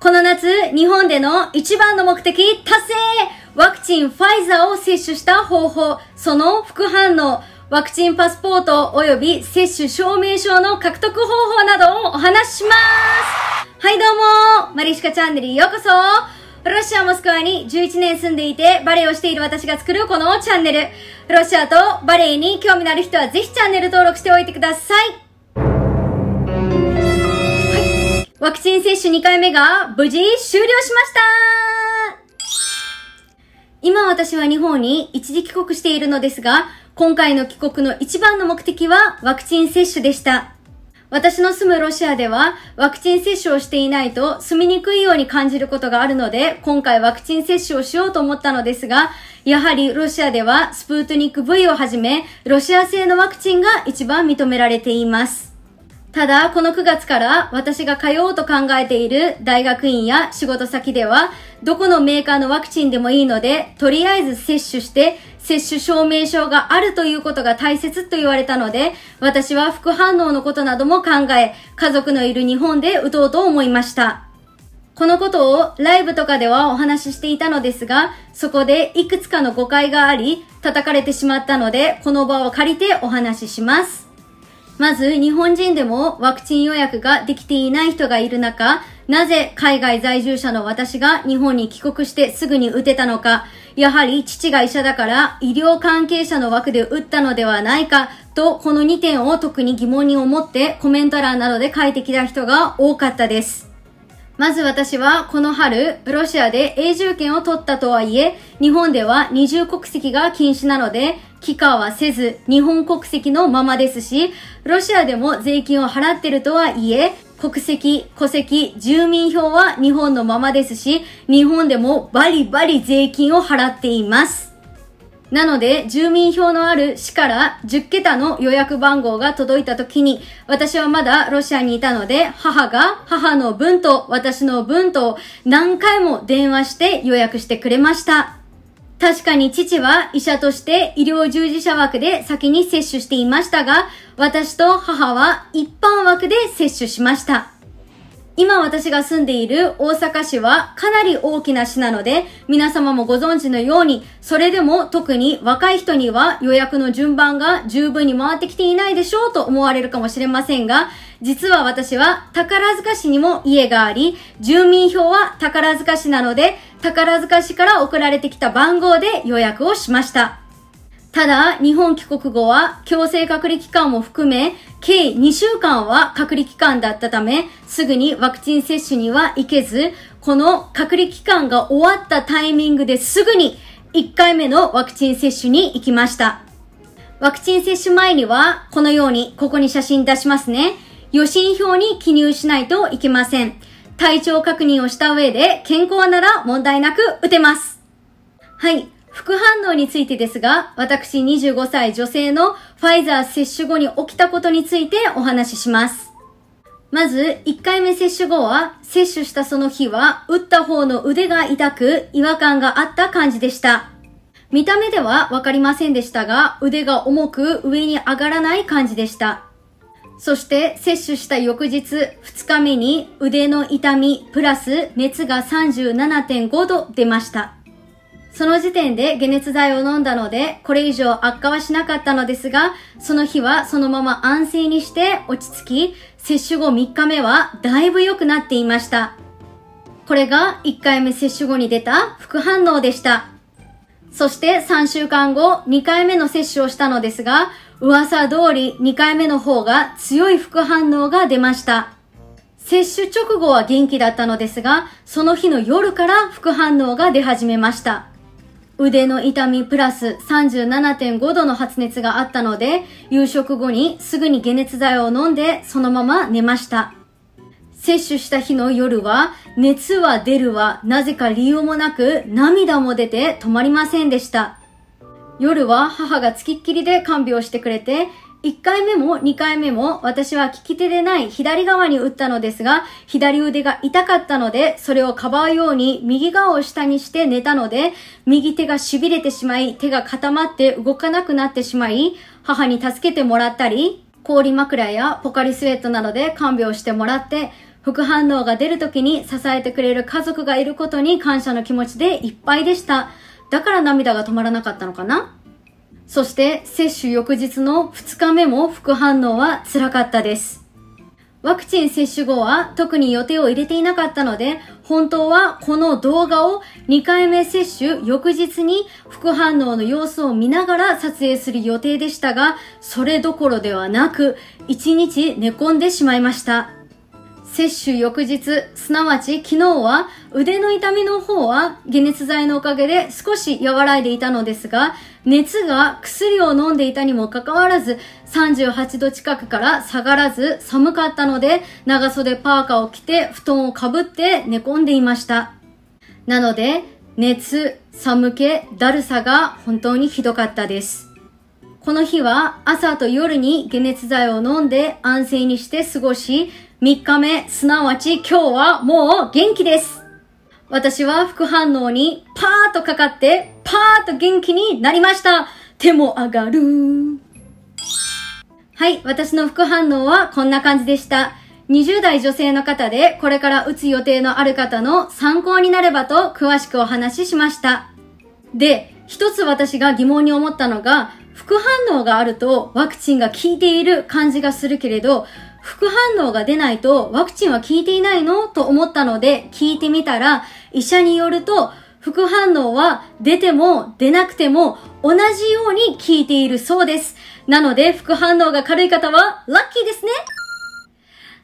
この夏、日本での一番の目的達成ワクチンファイザーを接種した方法、その副反応、ワクチンパスポート及び接種証明書の獲得方法などをお話ししますはいどうもマリシカチャンネルへようこそロシア・モスクワに11年住んでいてバレエをしている私が作るこのチャンネル。ロシアとバレエに興味のある人はぜひチャンネル登録しておいてください。ワクチン接種2回目が無事終了しました今私は日本に一時帰国しているのですが、今回の帰国の一番の目的はワクチン接種でした。私の住むロシアではワクチン接種をしていないと住みにくいように感じることがあるので、今回ワクチン接種をしようと思ったのですが、やはりロシアではスプートニック V をはじめ、ロシア製のワクチンが一番認められています。ただ、この9月から私が通おうと考えている大学院や仕事先では、どこのメーカーのワクチンでもいいので、とりあえず接種して、接種証明書があるということが大切と言われたので、私は副反応のことなども考え、家族のいる日本で打とうと思いました。このことをライブとかではお話ししていたのですが、そこでいくつかの誤解があり、叩かれてしまったので、この場を借りてお話しします。まず日本人でもワクチン予約ができていない人がいる中、なぜ海外在住者の私が日本に帰国してすぐに打てたのか、やはり父が医者だから医療関係者の枠で打ったのではないかと、この2点を特に疑問に思ってコメント欄などで書いてきた人が多かったです。まず私はこの春、ロシアで永住権を取ったとはいえ、日本では二重国籍が禁止なので、帰化はせず、日本国籍のままですし、ロシアでも税金を払ってるとはいえ、国籍、戸籍、住民票は日本のままですし、日本でもバリバリ税金を払っています。なので、住民票のある市から10桁の予約番号が届いた時に、私はまだロシアにいたので、母が母の分と私の分と何回も電話して予約してくれました。確かに父は医者として医療従事者枠で先に接種していましたが、私と母は一般枠で接種しました。今私が住んでいる大阪市はかなり大きな市なので、皆様もご存知のように、それでも特に若い人には予約の順番が十分に回ってきていないでしょうと思われるかもしれませんが、実は私は宝塚市にも家があり、住民票は宝塚市なので、宝塚市から送られてきた番号で予約をしました。ただ、日本帰国後は強制隔離期間も含め、計2週間は隔離期間だったため、すぐにワクチン接種には行けず、この隔離期間が終わったタイミングですぐに1回目のワクチン接種に行きました。ワクチン接種前には、このように、ここに写真出しますね。予診票に記入しないといけません。体調確認をした上で健康なら問題なく打てます。はい。副反応についてですが、私25歳女性のファイザー接種後に起きたことについてお話しします。まず、1回目接種後は、接種したその日は、打った方の腕が痛く、違和感があった感じでした。見た目ではわかりませんでしたが、腕が重く上に上がらない感じでした。そして接種した翌日2日目に腕の痛みプラス熱が37.5度出ました。その時点で解熱剤を飲んだので、これ以上悪化はしなかったのですが、その日はそのまま安静にして落ち着き、接種後3日目はだいぶ良くなっていました。これが1回目接種後に出た副反応でした。そして3週間後、2回目の接種をしたのですが、噂通り2回目の方が強い副反応が出ました。接種直後は元気だったのですが、その日の夜から副反応が出始めました。腕の痛みプラス37.5度の発熱があったので、夕食後にすぐに解熱剤を飲んでそのまま寝ました。接種した日の夜は、熱は出るわ、なぜか理由もなく涙も出て止まりませんでした。夜は母がつきっきりで看病してくれて、1回目も2回目も私は利き手でない左側に打ったのですが、左腕が痛かったので、それをかばうように右側を下にして寝たので、右手が痺れてしまい、手が固まって動かなくなってしまい、母に助けてもらったり、氷枕やポカリスエットなどで看病してもらって、副反応が出る時に支えてくれる家族がいることに感謝の気持ちでいっぱいでした。だから涙が止まらなかったのかな？そして接種翌日の2日目も副反応は辛かったです。ワクチン接種後は特に予定を入れていなかったので、本当はこの動画を2回目接種翌日に副反応の様子を見ながら撮影する予定でしたが、それどころではなく、1日寝込んでしまいました。接種翌日、すなわち昨日は腕の痛みの方は解熱剤のおかげで少し和らいでいたのですが、熱が薬を飲んでいたにもかかわらず38度近くから下がらず寒かったので長袖パーカーを着て布団をかぶって寝込んでいました。なので熱、寒気、だるさが本当にひどかったです。この日は朝と夜に解熱剤を飲んで安静にして過ごし、3日目、すなわち今日はもう元気です。私は副反応にパーッとかかって、パーッと元気になりました。手も上がる。はい、私の副反応はこんな感じでした。20代女性の方でこれから打つ予定のある方の参考になればと詳しくお話ししました。で、一つ私が疑問に思ったのが、副反応があるとワクチンが効いている感じがするけれど、副反応が出ないとワクチンは効いていないのと思ったので聞いてみたら医者によると副反応は出ても出なくても同じように効いているそうです。なので副反応が軽い方はラッキーですね。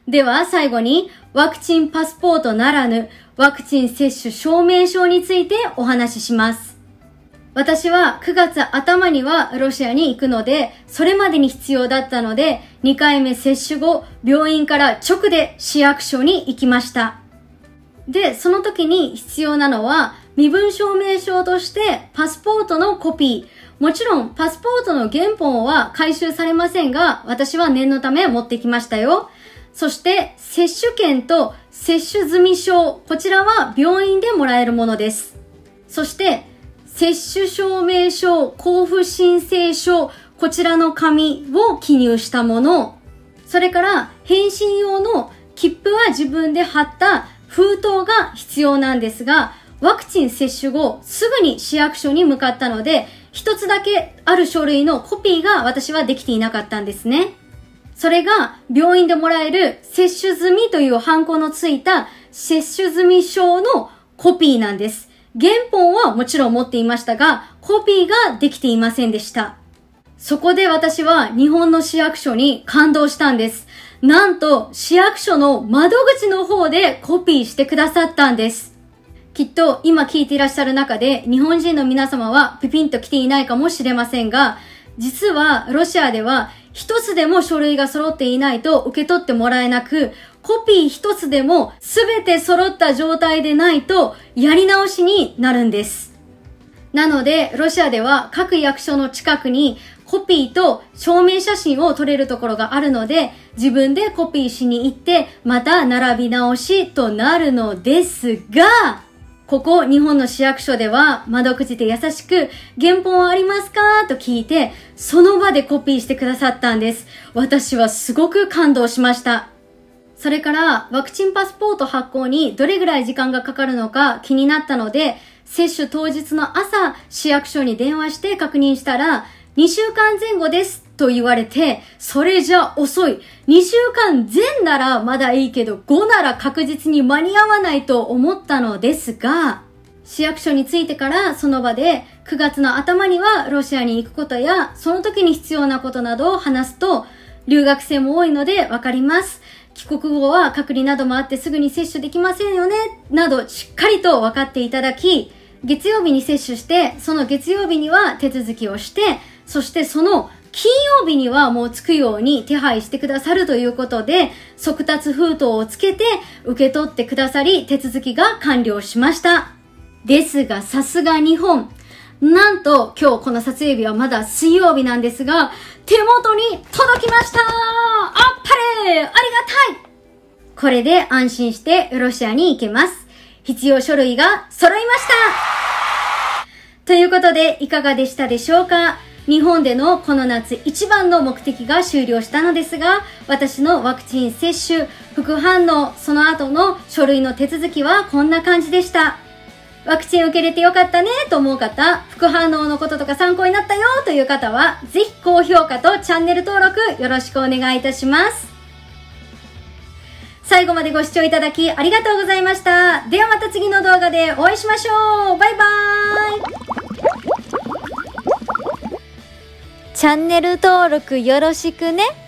では最後にワクチンパスポートならぬワクチン接種証明書についてお話しします。私は9月頭にはロシアに行くので、それまでに必要だったので、2回目接種後、病院から直で市役所に行きました。で、その時に必要なのは、身分証明書としてパスポートのコピー。もちろん、パスポートの原本は回収されませんが、私は念のため持ってきましたよ。そして、接種券と接種済証。こちらは病院でもらえるものです。そして、接種証明書、交付申請書、こちらの紙を記入したもの、それから返信用の切符は自分で貼った封筒が必要なんですが、ワクチン接種後、すぐに市役所に向かったので、一つだけある書類のコピーが私はできていなかったんですね。それが病院でもらえる接種済みというハンコのついた接種済み証のコピーなんです。原本はもちろん持っていましたが、コピーができていませんでした。そこで私は日本の市役所に感動したんです。なんと市役所の窓口の方でコピーしてくださったんです。きっと今聞いていらっしゃる中で日本人の皆様はピピンと来ていないかもしれませんが、実はロシアでは一つでも書類が揃っていないと受け取ってもらえなく、コピー一つでも全て揃った状態でないとやり直しになるんです。なので、ロシアでは各役所の近くにコピーと証明写真を撮れるところがあるので、自分でコピーしに行って、また並び直しとなるのですが、ここ日本の市役所では窓口で優しく原本はありますかと聞いてその場でコピーしてくださったんです。私はすごく感動しました。それからワクチンパスポート発行にどれぐらい時間がかかるのか気になったので、接種当日の朝市役所に電話して確認したら、2週間前後ですと言われて、それじゃ遅い。2週間前ならまだいいけど、5なら確実に間に合わないと思ったのですが、市役所に着いてからその場で9月の頭にはロシアに行くことや、その時に必要なことなどを話すと、留学生も多いのでわかります。帰国後は隔離などもあってすぐに接種できませんよね、などしっかりと分かっていただき、月曜日に接種して、その月曜日には手続きをして、そしてその金曜日にはもう着くように手配してくださるということで、速達封筒をつけて受け取ってくださり、手続きが完了しました。ですが、さすが日本。なんと、今日この撮影日はまだ水曜日なんですが、手元に届きました!あっぱれ!ありがたい!これで安心してロシアに行けます。必要書類が揃いました!ということで、いかがでしたでしょうか?日本でのこの夏一番の目的が終了したのですが、私のワクチン接種、副反応、その後の書類の手続きはこんな感じでした。ワクチン受けれてよかったねと思う方、副反応のこととか参考になったよという方は、ぜひ高評価とチャンネル登録よろしくお願いいたします。最後までご視聴いただきありがとうございました。ではまた次の動画でお会いしましょうバイバーイチャンネル登録よろしくね。